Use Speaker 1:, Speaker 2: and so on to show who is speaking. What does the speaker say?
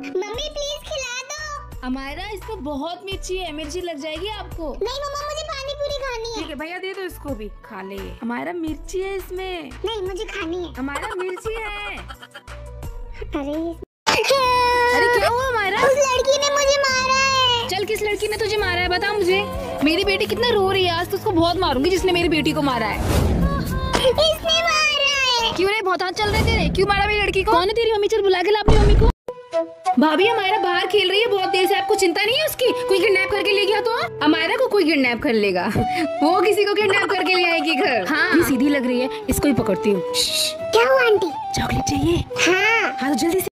Speaker 1: Mummy please खिला दो।
Speaker 2: हमारा इसको बहुत मिर्ची है मिर्ची लग जाएगी आपको।
Speaker 1: नहीं मम्मा मुझे पानी पूरी खानी है।
Speaker 2: ठीक है भैया दे दो इसको भी। खा ले। हमारा मिर्ची है इसमें।
Speaker 1: नहीं मुझे खानी है।
Speaker 2: हमारा मिर्ची है।
Speaker 1: अरे
Speaker 2: अरे क्या हुआ हमारा
Speaker 1: उस लड़की ने मुझे मारा है।
Speaker 2: चल किस लड़की ने तुझे मारा है बता मुझे। मेरी बेटी कितना रो रही है आज तो उसको बहुत मारूँगी जिसने मेरी बेटी को मारा है।
Speaker 1: इसने मारा है।
Speaker 2: क्यों रे बहुत हाथ चल रहे तेरे? क्यों मारा मेरी लड़की को? कौन है तेरी मम्मी? चल बुला के ला अपनी मम्मी को। भाभी हमारा बाहर खेल रही है बहुत देर से आपको चिंता नहीं है उसकी? कोई किडनैप करके ले गया तो? हमारा को कोई किडनैप कर लेगा। वो किसी को किडनैप करके ले आएगी घर। हाँ। ये सीधी लग रही है इसको ही पकड़ती हूँ।
Speaker 1: क्या हुआ आंटी?
Speaker 2: चॉकलेट चाहिए?
Speaker 1: हाँ।
Speaker 2: हाँ तो जल्दी से